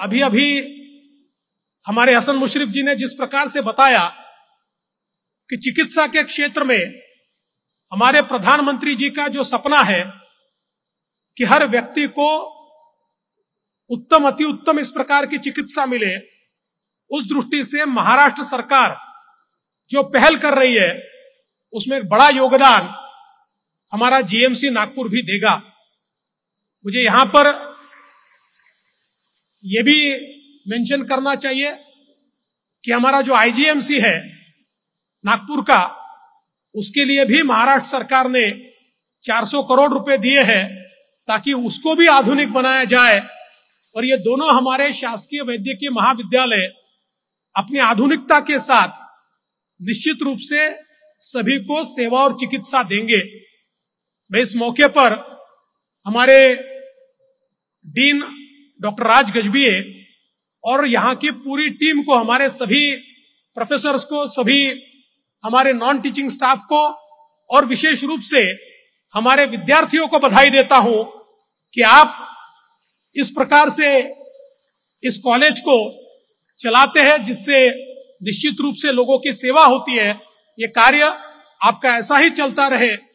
अभी अभी हमारे हसन मुशरिफ जी ने जिस प्रकार से बताया कि चिकित्सा के क्षेत्र में हमारे प्रधानमंत्री जी का जो सपना है कि हर व्यक्ति को उत्तम, अति उत्तम इस प्रकार की चिकित्सा मिले, उस दृष्टि से महाराष्ट्र सरकार जो पहल कर रही है, उसमें एक बड़ा योगदान हमारा जीएमसी नागपुर भी देगा। मुझे यहाँ पर यह भी मेंशन करना चाहिए कि हमारा जो आईजीएमसी है, नागपुर का, उसके लिए भी महाराष्ट्र सरकार ने 400 करोड़ रुपए दिए हैं ताकि उसको भी आधुनिक बनाया जाए और ये दोनों हमारे शासकीय वैद्यकीय महाविद्यालय अपनी आधुनिकता के साथ निश्चित रूप से सभी को सेवा और चिकित्सा देंगे। मैं इस मौके पर हमारे डीन डॉक्टर राज गजबीए और यहाँ की पूरी टीम को, हमारे सभी प्रोफेसर्स को, सभी हमारे नॉन टीचिंग स्टाफ को, और विशेष रूप से हमारे विद्यार्थियों को बधाई देता हूँ कि आप इस प्रकार से इस कॉलेज को चलाते हैं, जिससे निश्चित रूप से लोगों की सेवा होती है। ये कार्य आपका ऐसा ही चलता रहे।